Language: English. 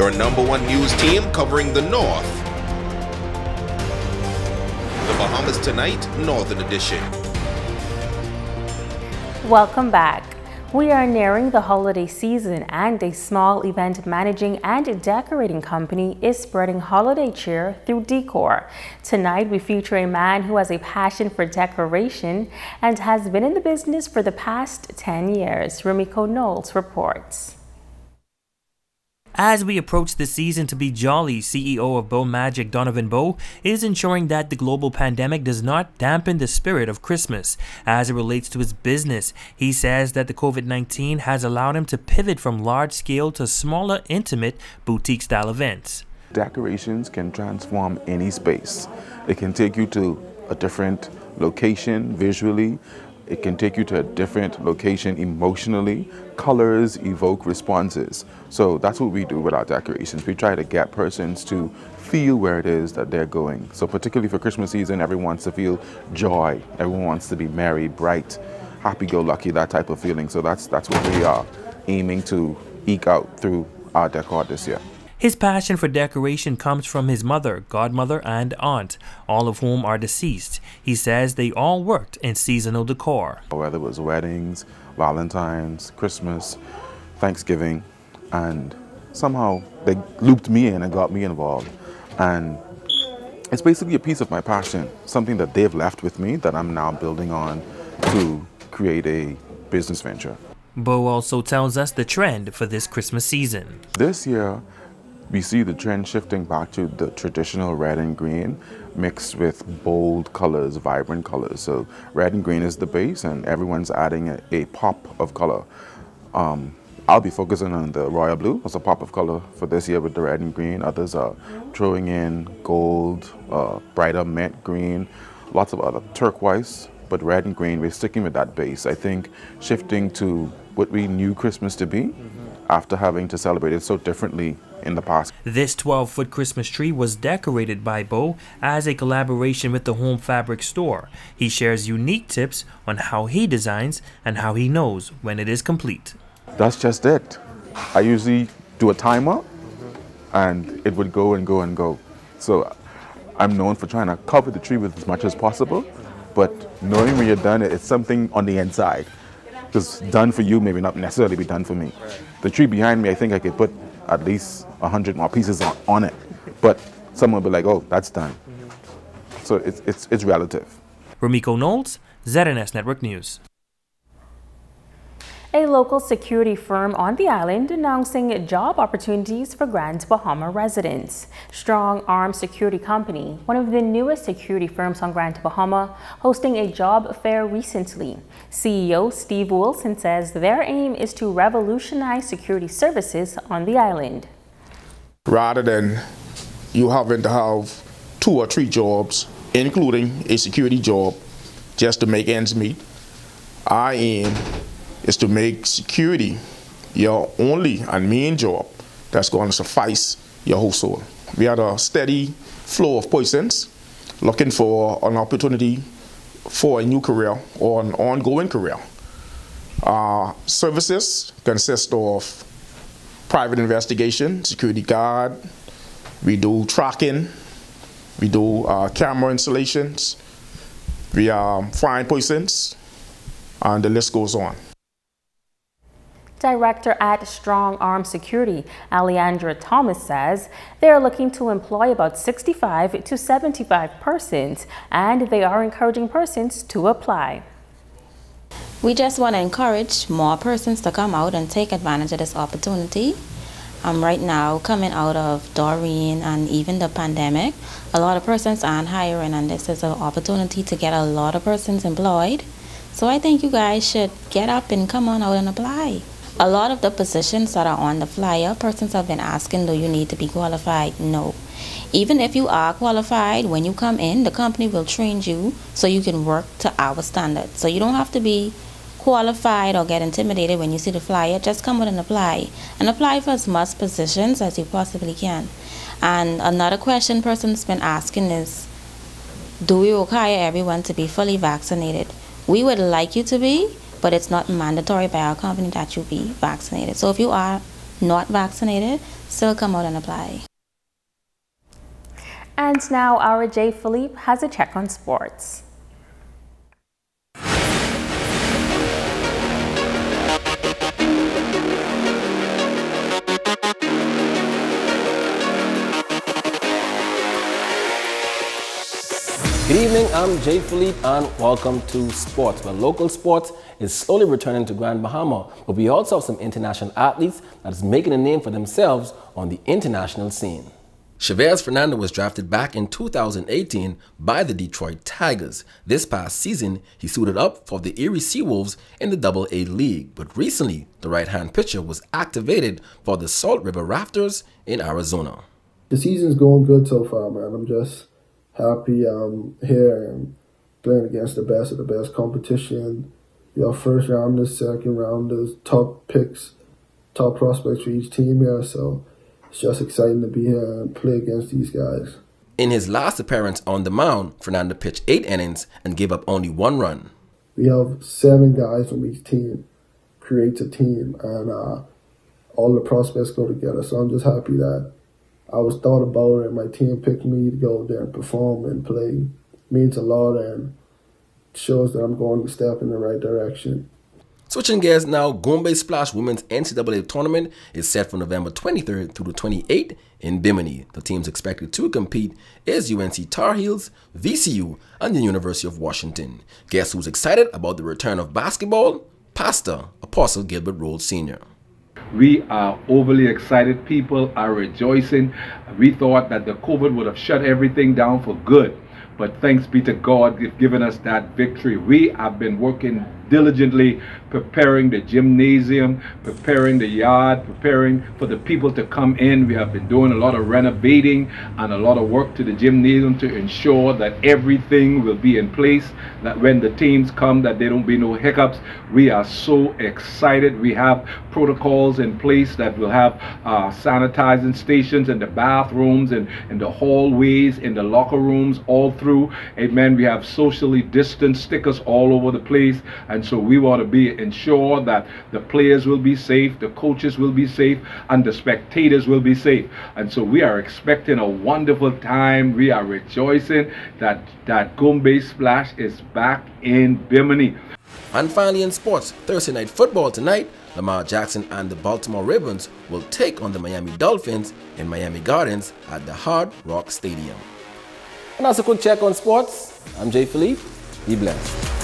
your number one news team covering the North. The Bahamas Tonight, Northern Edition. Welcome back. We are nearing the holiday season and a small event managing and decorating company is spreading holiday cheer through decor. Tonight we feature a man who has a passion for decoration and has been in the business for the past 10 years. Rumiko Knowles reports. As we approach the season to be jolly, CEO of Bow Magic Donovan Bow is ensuring that the global pandemic does not dampen the spirit of Christmas. As it relates to his business, he says that the COVID 19 has allowed him to pivot from large scale to smaller, intimate, boutique style events. Decorations can transform any space, it can take you to a different location visually it can take you to a different location emotionally. Colors evoke responses. So that's what we do with our decorations. We try to get persons to feel where it is that they're going. So particularly for Christmas season, everyone wants to feel joy. Everyone wants to be merry, bright, happy-go-lucky, that type of feeling. So that's, that's what we are aiming to eke out through our decor this year. His passion for decoration comes from his mother, godmother, and aunt, all of whom are deceased. He says they all worked in seasonal decor. Whether it was weddings, Valentine's, Christmas, Thanksgiving, and somehow they looped me in and got me involved. And it's basically a piece of my passion, something that they've left with me that I'm now building on to create a business venture. Bo also tells us the trend for this Christmas season. This year, we see the trend shifting back to the traditional red and green mixed with bold colors, vibrant colors. So red and green is the base and everyone's adding a, a pop of color. Um, I'll be focusing on the royal blue as a pop of color for this year with the red and green. Others are throwing in gold, uh, brighter mint green, lots of other turquoise, but red and green, we're sticking with that base. I think shifting to what we knew Christmas to be mm -hmm. after having to celebrate it so differently in the past. This 12 foot Christmas tree was decorated by Bo as a collaboration with the Home Fabric Store. He shares unique tips on how he designs and how he knows when it is complete. That's just it. I usually do a timer and it would go and go and go. So I'm known for trying to cover the tree with as much as possible, but knowing when you're done, it's something on the inside. Because done for you maybe not necessarily be done for me. The tree behind me, I think I could put at least 100 more pieces on, on it. But someone will be like, oh, that's done. Mm-hmm. So it's, it's, it's relative. Rumiko Knowles, ZNS Network News. A local security firm on the island announcing job opportunities for Grand Bahama residents. Strong Arm Security Company, one of the newest security firms on Grand Bahama, hosting a job fair recently. CEO Steve Wilson says their aim is to revolutionize security services on the island. Rather than you having to have two or three jobs, including a security job, just to make ends meet, I aim is to make security your only and main job that's going to suffice your household. We had a steady flow of persons looking for an opportunity for a new career or an ongoing career. Our services consist of private investigation, security guard, we do tracking, we do uh, camera installations, we um, find persons, and the list goes on. Director at Strong Arm Security, Alejandra Thomas says they are looking to employ about 65 to 75 persons and they are encouraging persons to apply. We just want to encourage more persons to come out and take advantage of this opportunity. Um, right now, coming out of Dorian and even the pandemic, a lot of persons aren't hiring and this is an opportunity to get a lot of persons employed. So I think you guys should get up and come on out and apply. A lot of the positions that are on the flyer, persons have been asking, do you need to be qualified? No. Even if you are qualified, when you come in, the company will train you so you can work to our standards. So you don't have to be qualified or get intimidated when you see the flyer. Just come in and apply. And apply for as much positions as you possibly can. And another question persons been asking is, do we require everyone to be fully vaccinated? We would like you to be, but it's not mandatory by our company that you be vaccinated. So if you are not vaccinated still come out and apply. And now our Jay Philippe has a check on sports. Good evening, I'm Jay Philippe and welcome to Sports, where local sports is slowly returning to Grand Bahama, but we also have some international athletes that is making a name for themselves on the international scene. Chavez Fernander was drafted back in 2018 by the Detroit Tigers. This past season, he suited up for the Erie Seawolves in the Double A League, but recently, the right-hand pitcher was activated for the Salt River Rafters in Arizona. The season's going good so far, man. I'm just happy I'm here and playing against the best of the best competition. Your first rounders, second rounders, top picks, top prospects for each team here. So it's just exciting to be here and play against these guys. In his last appearance on the mound, Fernander pitched eight innings and gave up only one run. We have seven guys from each team, creates a team, and uh, all the prospects go together. So I'm just happy that I was thought about it, and my team picked me to go there and perform and play. Means a lot and shows that I'm going to step in the right direction. Switching gears now, Goombay Splash Women's NCAA Tournament is set for November 23rd through the 28th in Bimini. The teams expected to compete is UNC Tar Heels, VCU, and the University of Washington. Guess who's excited about the return of basketball? Pastor Apostle Gilbert Rhodes Sr. We are overly excited. People are rejoicing. We thought that the COVID would have shut everything down for good. But thanks be to God, you've given us that victory. We have been working diligently preparing the gymnasium, preparing the yard, preparing for the people to come in. We have been doing a lot of renovating and a lot of work to the gymnasium to ensure that everything will be in place, that when the teams come, that there don't be no hiccups. We are so excited. We have protocols in place that will have uh, sanitizing stations in the bathrooms and in the hallways, in the locker rooms, all through. Amen. We have socially distanced stickers all over the place. And and so we want to be ensure that the players will be safe, the coaches will be safe, and the spectators will be safe. And so we are expecting a wonderful time. We are rejoicing that that Goombay Splash is back in Bimini. And finally in sports, Thursday night football tonight, Lamar Jackson and the Baltimore Ravens will take on the Miami Dolphins in Miami Gardens at the Hard Rock Stadium. And that's a quick check on sports. I'm Jay Philippe. Be blessed.